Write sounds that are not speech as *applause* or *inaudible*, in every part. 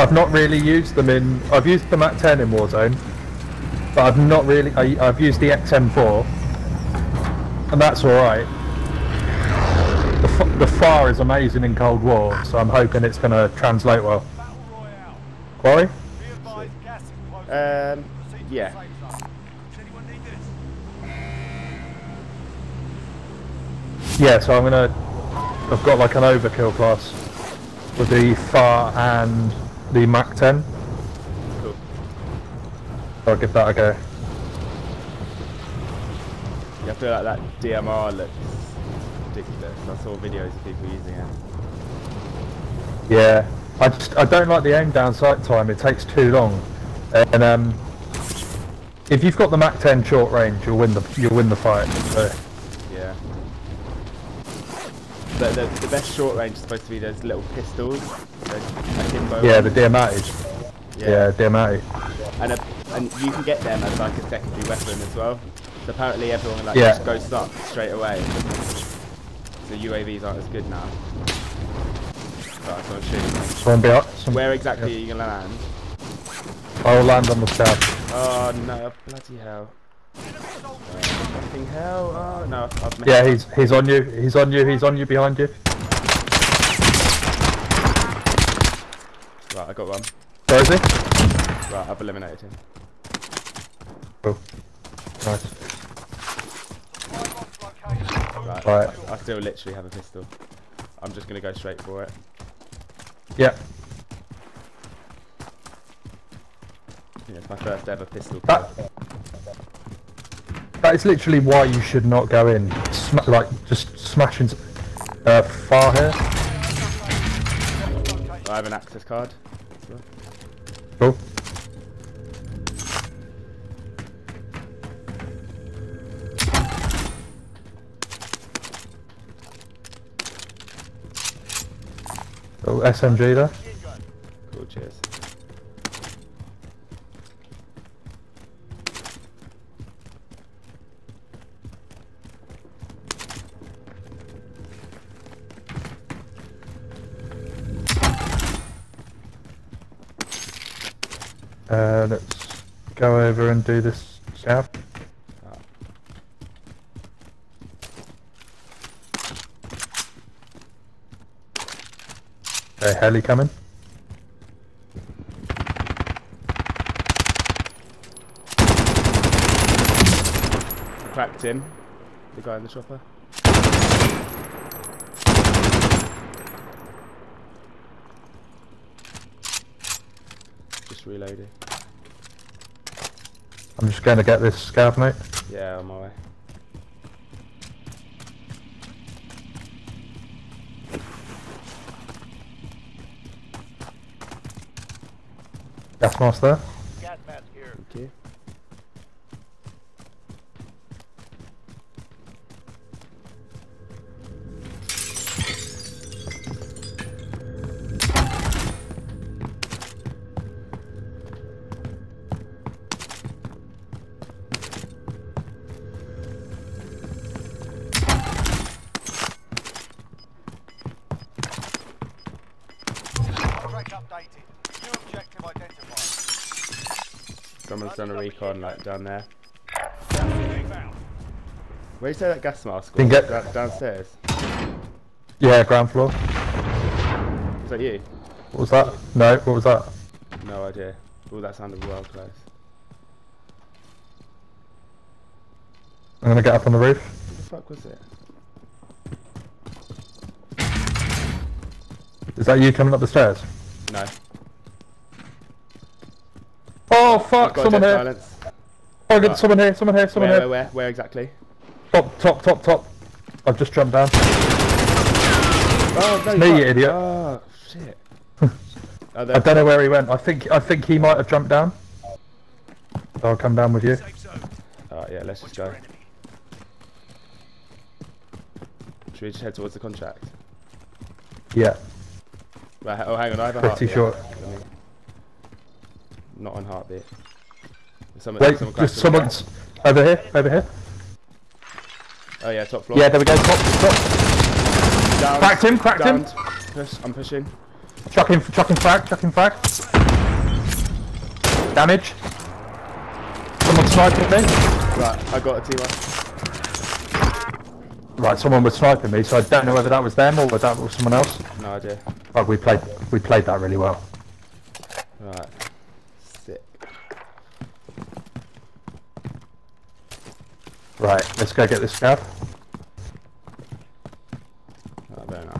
I've not really used them in. I've used the Mac 10 in Warzone, but I've not really. I, I've used the XM4, and that's all right. The, f- the FAR is amazing in Cold War, so I'm hoping it's going to translate well. Quarry? Um, yeah. Yeah, so I'm gonna. I've got like an overkill class with the FAR and the Mac 10. Cool. I'll give that a go. Yeah, I feel like that DMR looks ridiculous. I saw videos of people using it. Yeah, I just I don't like the aim down sight time. It takes too long, and um, if you've got the Mac 10 short range, you'll win the you'll win the fight. So. The, the, the best short range is supposed to be those little pistols. Those akimbo yeah, the ones. Diamatti. Yeah, Diamatti. And, a, and you can get them as like a secondary weapon as well. So apparently everyone like Yeah. just goes up straight away. So UAVs aren't as good now. Right, so I'm shooting. Someone behind. Some, Where exactly are you gonna land? I'll land on the south. Oh no, bloody hell. Oh, fucking hell. Oh no, I've Yeah, he's he's on you. He's on you. He's on you behind you. Right, I got one. Where is he? Right, I've eliminated him. Cool. Nice. Right. Right. I still literally have a pistol. I'm just gonna go straight for it. Yeah. Yeah, it's my first ever pistol That. That is literally why you should not go in. Sma- like just smashing uh, far here. I have an access card. Cool. Little SMG there. Cool, cheers. Uh, let's go over and do this scout. Okay, heli coming. Cracked him. The guy in the chopper. Just reloading. I'm just going to get this scout, mate. Yeah, on my way. Yatmaqsa? Someone's done a recon like down there. Inbound. Where do you say that gas mask Didn't was? get- Down- downstairs. Yeah, ground floor. Is that you? What was that? No, what was that? No idea. Oh, that sounded well close. I'm going to get up on the roof. What the fuck was it? Is that you coming up the stairs? No. Oh fuck! Someone here! silence. Oh, Right. someone here! Someone here! Someone Where, here! where, where, where exactly? Top, top, top, top! I've just jumped down. Oh, no, me, you idiot. Oh, shit. *laughs* oh, I don't know where he went. I think I think he might have jumped down. I'll come down with you. Alright, yeah, let's just go. Should we just head towards the contract? Yeah. Right, oh, hang on, I have a Pretty heartbeat. short. Let me- Not on heartbeat. Someone, Wait, someone just crashed on- someone's over here, over here. Oh yeah, top floor. Yeah, there we go. Top, top. Down. Cracked him, cracked him. Downed. Push, I'm pushing. Chucking, chucking frag, chucking frag. Damage. Someone sniping me. Right, I got a T1. Right, someone was sniping me, so I don't know whether that was them or whether that was someone else. No idea. But we played, we played that really well. Right. Sick. Right, let's go get this scab. Right, very nice.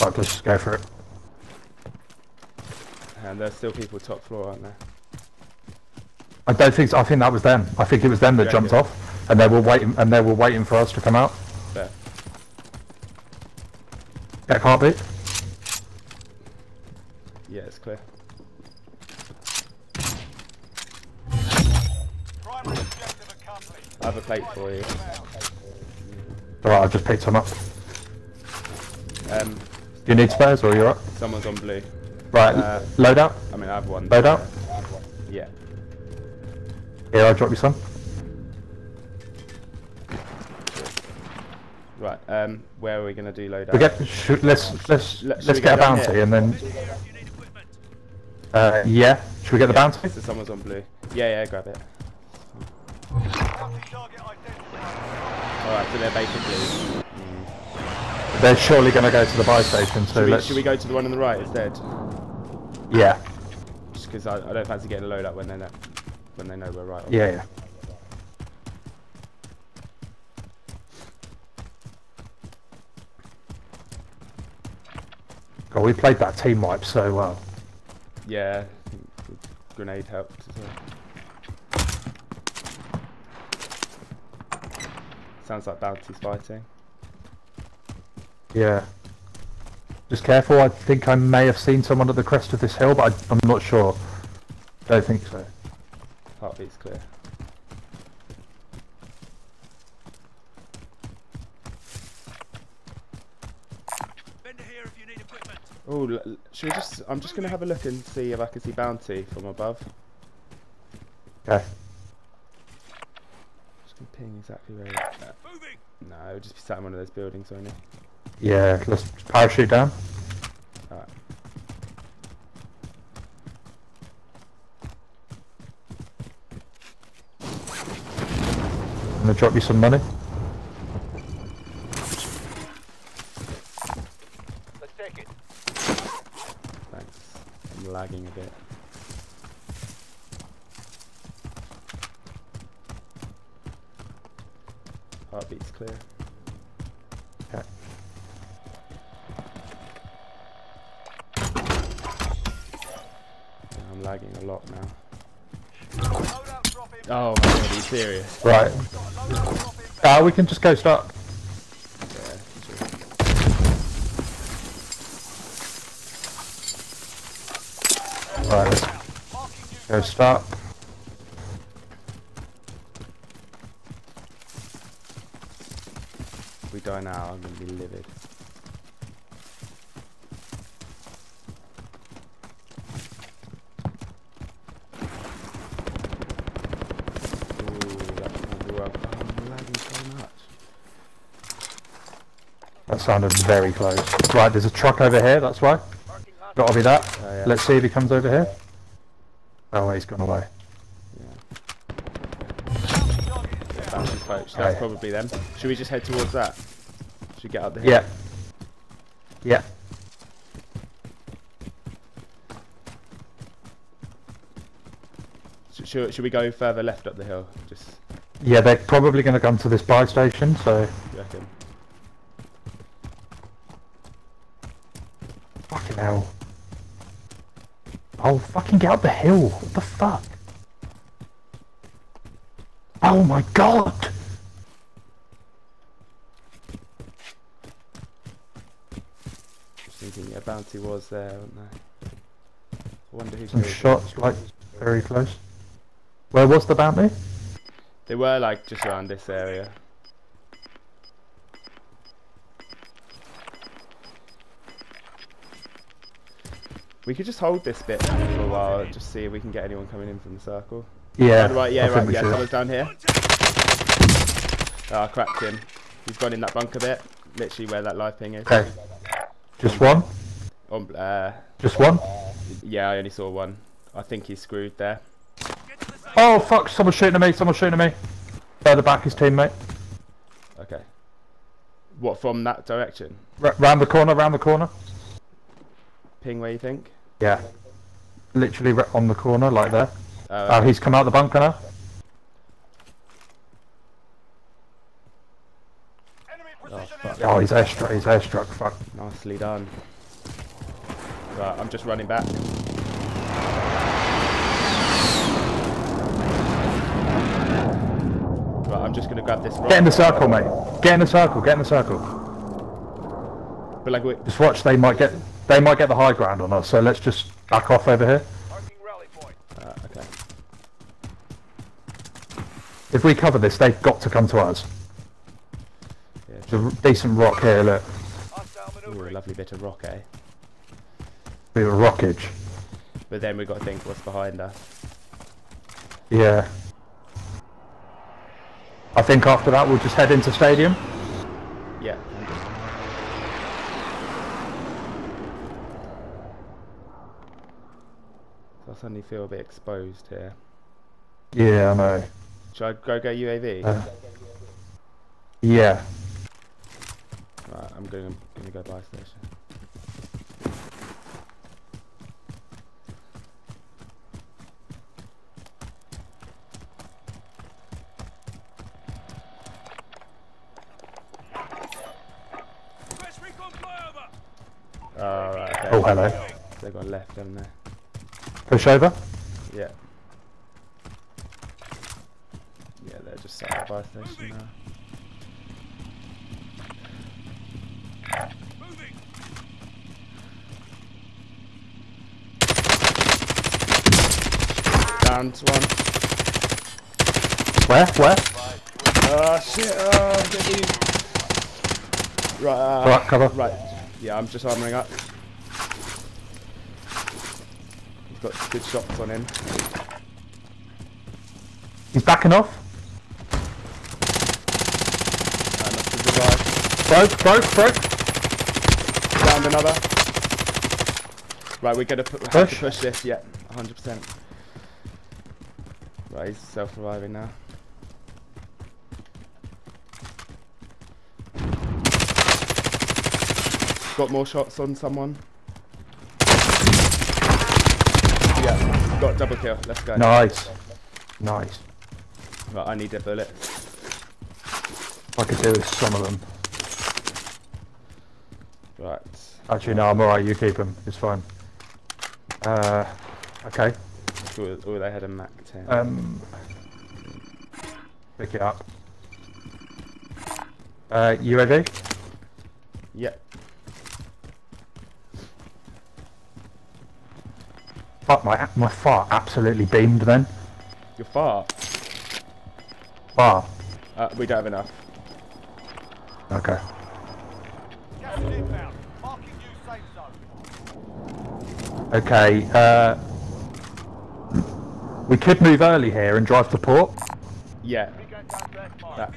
Right, let's just go for it. And there's still people top floor, aren't there? I don't think so. I think that was them. I think it was them that jumped yeah. off, and they were waiting, and they were waiting for us to come out. There. Get heartbeat. Yeah, it's clear. I have a plate for you. Alright, I've just picked some up. Um, Do you need spares or are you're up? someone's on blue. Right, Uh, load out. I mean, I have one. Load out. Yeah. Here, I'll drop you some. Right. Um, where are we gonna do loadout? We get. Should, let's let's Let, let's we get a bounty here? and then. Uh, yeah. Should we get the bounty? So someone's on blue. Yeah, yeah, grab it. Bounty target identified. Alright, so they're basically. Mm. They're surely going to go to the buy station. So Should we, let's. should we go to the one on the right instead? Yeah. Just because I, I don't fancy getting a load up when they know when they know we're right. Yeah. Yeah. God, we played that team wipe so well. Yeah. Grenade helped as Sounds like bounty's fighting. Yeah. Just careful. I think I may have seen someone at the crest of this hill, but I, I'm not sure. Don't think so. Heartbeat's clear. Oh, l- l- should we just? I'm just gonna have a look and see if I can see bounty from above. Okay. Just gonna ping exactly where. It's at. No, it would just be sat in one of those buildings only. Yeah. Let's parachute down. Alright. I'm gonna drop you some money. Let's take it. Thanks. I'm lagging a bit. Heartbeat's clear. Okay. Yeah, I'm lagging a lot now. Loadout drop in. Oh my god, are you serious? Right. Loadout drop in. Ah, we can just go start. Yeah. Right. Let's Marking new go start. If we die now, I'm gonna be livid. Ooh, that's gonna be well. Oh, I'm lagging so much. That sounded very close. Right. There's a truck over here. That's why. Got to be that. Oh, yeah. Let's see if he comes over here. Oh, he's gone away. Yeah. target is down. That's Right. probably them. Should we just head towards that? Should we get up the hill? Yeah. Yeah. Sh- Should, should we go further left up the hill? Just, Yeah. They're probably going to come to this buy station. So. reckon? Fucking hell. Oh, fucking get up the hill. What the fuck? Oh my god! Bounty was there, wasn't there? I wonder who's Some killed shots, like, very close. Where was the bounty? They were like just around this area. We could just hold this bit for a while, just see if we can get anyone coming in from the circle. Yeah. Oh, right, yeah, I right, yeah, someone's down here. Oh, I cracked him. He's gone in that bunker bit, literally where that live ping is. Okay. Just one? On, uh, Just one? yeah, I only saw one. I think he's screwed there. Oh fuck, someone's shooting at me, someone's shooting at me. Further back, his teammate. Okay. What from that direction? R- round the corner, round the corner. Ping where you think? Yeah. Literally on the corner, like there. Uh, Oh, he's come out the bunker now. Enemy oh. Oh, he's airstruck, he's airstruck, fuck. Nicely done. Right, I'm just running back. Right, I'm just gonna grab this rock. Get in the circle, mate. Get in the circle, get in the circle. But like, we, Just watch, they might get they might get the high ground on us, so let's just back off over here. Marking rally point. uh, okay. If we cover this, they've got to come to us. Yeah, There's a decent rock here, look. Ooh, a lovely bit of rock, eh? Bit of rockage. But then we've got to think what's behind us. Yeah. I think after that we'll just head into stadium. Yeah. So I suddenly feel a bit exposed here. Yeah, I know. Should I go get UAV? Uh, yeah. Right, I'm going gonna go buy station. Fresh recon flyover. Oh, right, okay. Oh, hello. They've gone left, haven't they? Push over. Yeah. Yeah, they're just sat at the buy station now. Moving. Down to one. Where? Where? Oh shit! Oh, I'm getting you. Right. Uh, Right, cover. Right. Yeah, I'm just armoring up. He's got good shots on him. He's backing off. Uh, enough to survive. Broke, broke, broke. Downed another. Right, we're gonna put, we have to Push? push this. Yeah, 100%. Right, he's self-reviving now. Got more shots on someone. Yeah, got double kill. Let's go. Nice. Nice. Right, I need a bullet. I could do with some of them. Right. Actually, no, I'm alright. You keep them. It's fine. Uh, okay. Oh, they had a Mac 10. Um, pick it up. Uh, UAV. Yep. Fuck my my fart absolutely beamed then. You're far. Far. Uh, we don't have enough. Okay. Gas is inbound. Marking new safe zone. Okay. Uh, we could move early here and drive to port. Yeah. Weekend contact marked. That.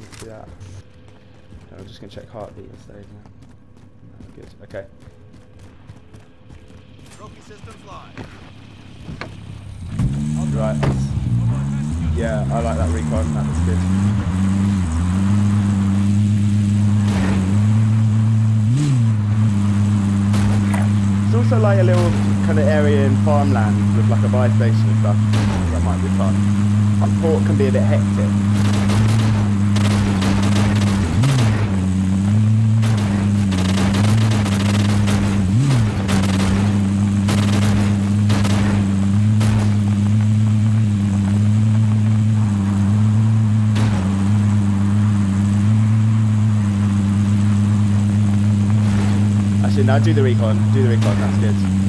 Let's do that. I'm just gonna check heartbeat instead. Yeah. Good. Okay. Right. Yeah, I like that recon. That was good. It's also like a little kind of area in farmland with like a buy station and stuff. That might be fun. Port can be a bit hectic. Now do the recon. Do the recon. That's good.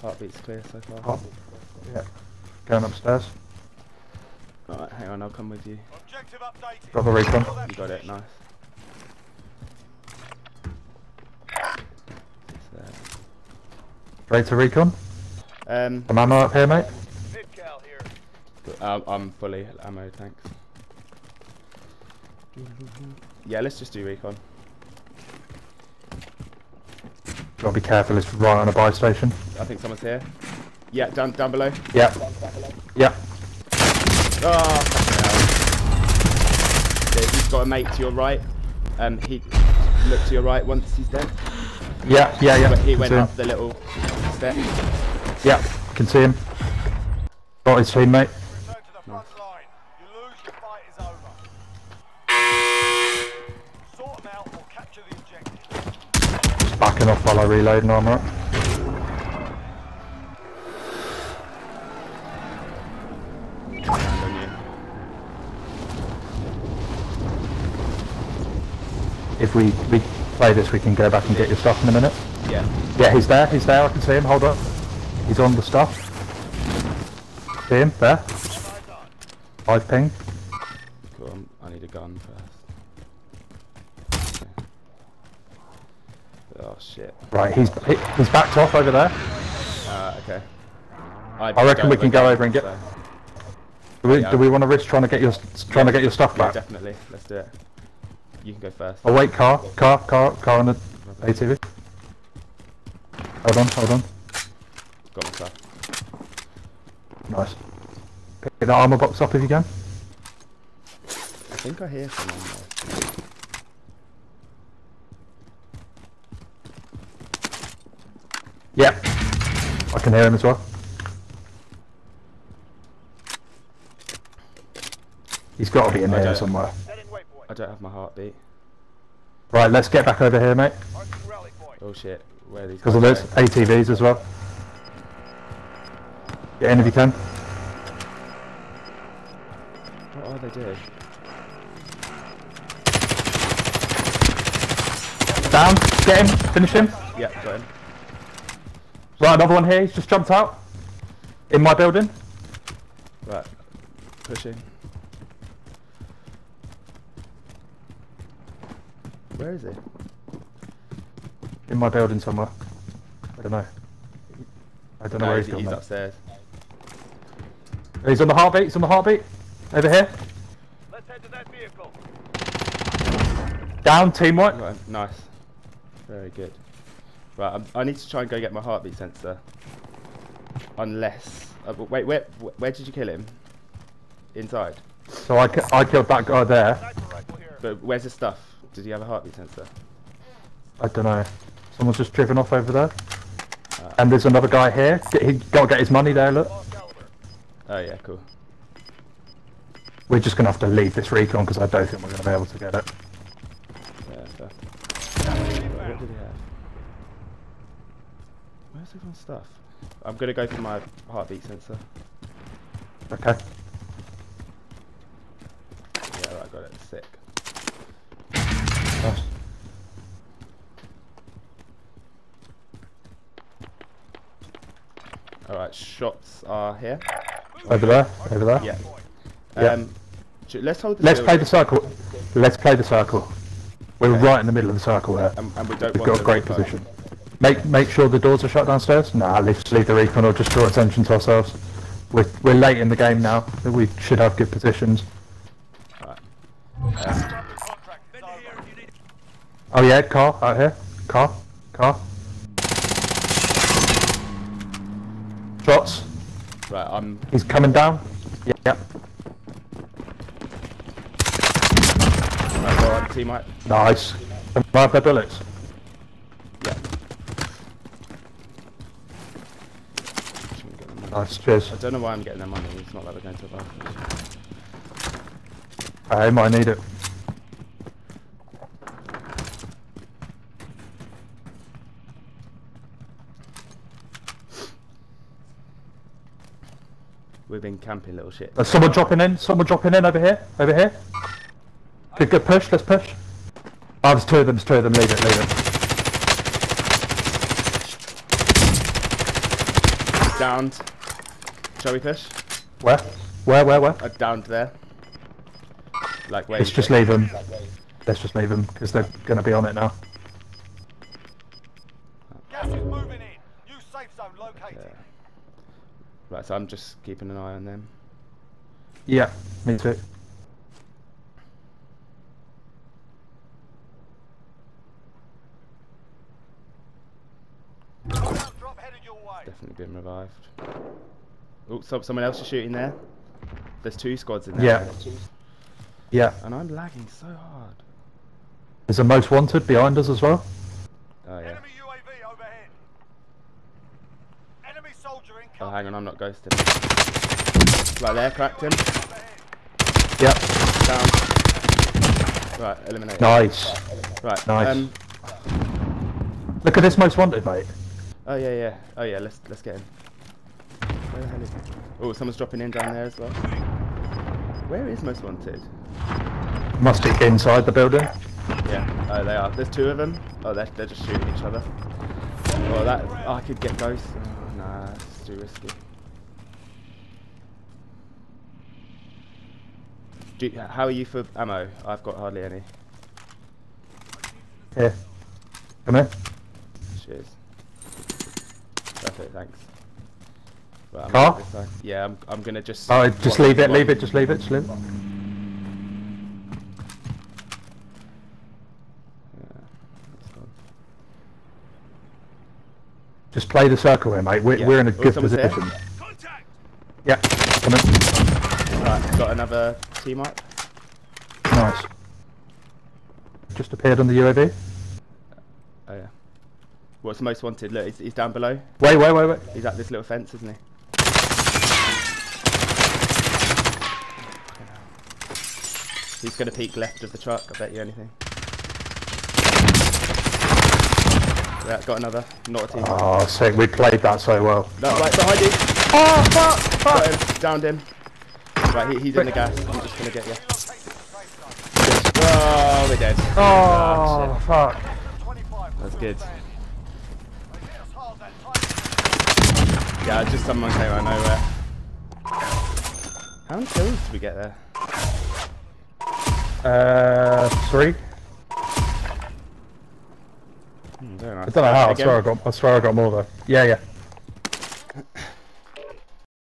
Heartbeat's clear so far. Oh, yeah. Going upstairs. Alright, hang on, I'll come with you. Objective updated. Got the recon. You got it, nice. It's there. Ready to recon? Um, Some ammo up here, mate. Mid-cal here. but, uh, I'm fully ammo, thanks. Yeah, let's just do recon. Gotta be careful, it's right on a buy station. I think someone's here. Yeah, down down below. Yeah. Yep. Oh, fucking hell. Yeah, he's got a mate to your right. Um, he look to your right once he's dead. Yeah, yeah, yeah. But he went see him. up the little step. Yeah, can see him. Got his teammate. Return to the front line. You lose, your fight is over. Sort them out or capture the objective. Just backing off while I reload and armor up. If we, we play this, we can go back and get your stuff in a minute. Yeah. Yeah, he's there, he's there, I can see him, hold on. He's on the stuff. See him, there. Five ping. Cool. I'm- I need a gun first. Okay. Oh shit. Right, he's he, he's backed off over there. Uh, okay. I reckon don't we can go over and get- so- Do we, Yeah. do we want to risk trying to get your trying to get your stuff Yeah, back? definitely. Let's do it. You can go first. Oh wait, car, car, car, car on the ATV. Hold on, hold on. Got my stuff. Nice. Pick the armor box up if you can. I think I hear someone there. Yeah. I can hear him as well. He's got to be in I here somewhere. I don't have my heartbeat. Right, let's get back over here, mate. Marking rally point. Oh shit. Where are these Because of those? ATVs as well. Get in if you can. What are they doing? Down, get him, finish him. Yeah, got him. Right, another one here, he's just jumped out. In my building. Right. Pushing. Where is he? In my building somewhere. I don't know. I don't know where he's, he's gone. he's mate. upstairs. He's on the heartbeat, he's on the heartbeat. Over here. Let's head to that vehicle. Down, team white. Right, nice. Very good. Right, I'm, I need to try and go get my heartbeat sensor. Unless... Uh, wait, where, where did you kill him? Inside? So I, I killed that guy there. Sniper rifle here. But where's the stuff? Did he have a heartbeat sensor? I don't know. Someone's just driven off over there. Ah. And there's another guy here. He got to get his money there, look. Oh yeah, cool. We're just going to have to leave this recon because I don't think we're going to be able to get it. Yeah, fair. What did he have? Where's everyone's stuff? I'm gonna go for my heartbeat sensor. Okay. Yeah, right, got it. Sick. Nice. Alright, shots are here. Over there. Over there. Yeah. Yeah. Um, let's hold the Let's play the circle. Let's play the circle. We're Okay. right in the middle of the circle there. And, and we don't We've got a great position. Make make sure the doors are shut downstairs. Nah, let's leave the recon or just draw attention to ourselves. We're we're late in the game now. We should have good positions. Alright. Contract is over. Oh yeah, car out here. Car, car. Shots. Right, I'm. He's coming down. Yeah. Yep. Right, well, teammate. Nice. Can I their bullets? Yeah. Should we get the money? Nice. Cheers. I don't know why I'm getting their money. It's not like we're going to a bar. I might need it. We've been camping, little shit. There's someone dropping in. Someone dropping in over here. Over here. Good, good push. Let's push. Oh, there's two of them. There's two of them. Leave it. Leave it. Downed. Shall we push? Where? Where? Where? Where? Uh, downed there. Like where? Let's just leave them. Let's just leave them because they're going to be on it now. Right, so I'm just keeping an eye on them. Yeah, me too. Ground drop headed your way. Definitely been revived. Oh, so, someone else is shooting there. There's two squads in there. Yeah. Yeah. And I'm lagging so hard. There's a most wanted behind us as well. Oh yeah. Enemy UAV overhead. Enemy soldier Oh, hang on, I'm not ghosting. Right there, cracked him. Yep. Down. Right, eliminate. Nice. Right. Nice. Um, Look at this most wanted, mate. oh yeah, yeah. Oh yeah. Let's let's get him. Where the hell is he? Oh, someone's dropping in down there as well. Where is most wanted? Must be inside the building. Yeah. Oh, they are. There's two of them. Oh, they're they're just shooting each other. Oh, that oh, I could get ghosts. Too risky. You- how are you for ammo? I've got hardly any. Here. Come here. Cheers. Perfect, thanks. Right, Car? Yeah, I'm, I'm gonna just. Oh, just leave it, one- leave it, just leave it, just leave it. Yeah, that's fine. Just play the circle here, mate. We're, Yeah. we're in a Oh, good someone's there? position. Yeah, come in. Right, got another team up. Nice. Just appeared on the UAV. Oh yeah. What's most wanted? Look, he's, he's down below. Wait, wait, wait, wait. He's at this little fence, isn't he? He's gonna peek left of the truck. I bet you anything. Yeah, got another. Not a team. up. Oh, sick. We played that so well. No, right behind you. Oh, fuck, Got him. Downed him. Right, he, he's in the gas. I'm just gonna get you. Oh, we're dead. Ah, Oh, fuck. 25 That's good. well fed. They hit us hard that time. Yeah, just someone came out of nowhere. How many kills did we get there? Uh, three. Hmm, very nice. I don't know how. I swear I got. I swear I got more though. Yeah, yeah.